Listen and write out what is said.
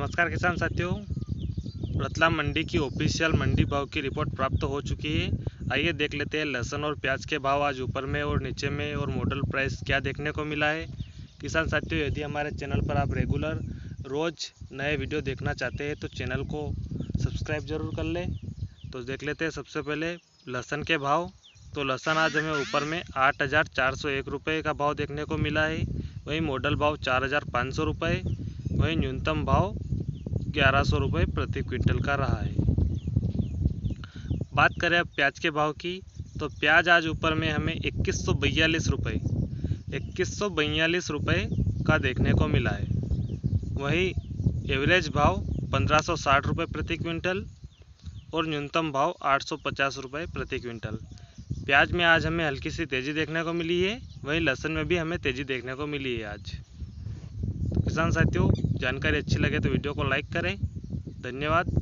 नमस्कार किसान साथियों। रतलाम मंडी की ऑफिशियल मंडी भाव की रिपोर्ट प्राप्त हो चुकी है। आइए देख लेते हैं लहसुन और प्याज के भाव आज ऊपर में और नीचे में और मॉडल प्राइस क्या देखने को मिला है। किसान साथियों, यदि हमारे चैनल पर आप रेगुलर रोज़ नए वीडियो देखना चाहते हैं तो चैनल को सब्सक्राइब ज़रूर कर लें। तो देख लेते हैं सबसे पहले लहसुन के भाव। तो लहसुन आज हमें ऊपर में आठ हज़ार चार सौ एक रुपये का भाव देखने को मिला है। वहीं मॉडल भाव चार हज़ार पाँच सौ रुपये वहीं न्यूनतम भाव ग्यारह सौ रुपये प्रति क्विंटल का रहा है। बात करें अब प्याज के भाव की तो प्याज आज ऊपर में हमें इक्कीस सौ बयालीस रुपये इक्कीस सौ बयालीस रुपये का देखने को मिला है। वही एवरेज भाव पंद्रह सौ साठ रुपये प्रति क्विंटल और न्यूनतम भाव आठ सौ पचास रुपये प्रति क्विंटल। प्याज में आज हमें हल्की सी तेज़ी देखने को मिली है, वहीं लहसुन में भी हमें तेज़ी देखने को मिली है आज। किसान साथियों जानकारी अच्छी लगे तो वीडियो को लाइक करें। धन्यवाद।